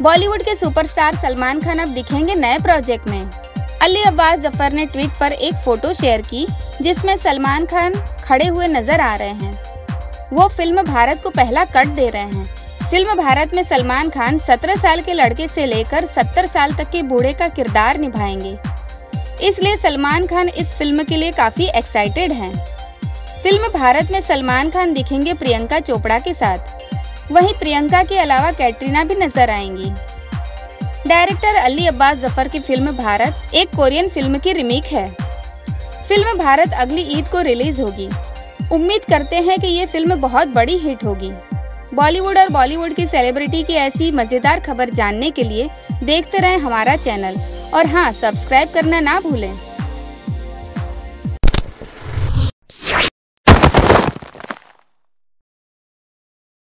बॉलीवुड के सुपरस्टार सलमान खान अब दिखेंगे नए प्रोजेक्ट में। अली अब्बास ज़फ़र ने ट्वीट पर एक फ़ोटो शेयर की, जिसमें सलमान खान खड़े हुए नज़र आ रहे हैं। वो फ़िल्म भारत को पहला कट दे रहे हैं। फ़िल्म भारत में सलमान खान 17 साल के लड़के से लेकर 70 साल तक के बूढ़े का किरदार निभाएँगे। इसलिए सलमान खान इस फ़िल्म के लिए काफ़ी एक्साइटेड हैं। फ़िल्म भारत में सलमान खान दिखेंगे प्रियंका चोपड़ा के साथ। वहीं प्रियंका के अलावा कैटरीना भी नज़र आएँगी। डायरेक्टर अली अब्बास ज़फ़र की फ़िल्म भारत, एक कोरियन फ़िल्म की रिमेक है। फ़िल्म भारत अगली ईद को रिलीज़ होगी। उम्मीद करते हैं कि ये फ़िल्म बहुत बड़ी हिट होगी। बॉलीवुड और बॉलीवुड की सेलिब्रिटी की ऐसी मज़ेदार खबर जानने के लिए देखते रहें हमारा चैनल। और हाँ सब्सक्राइब करना ना भूलें।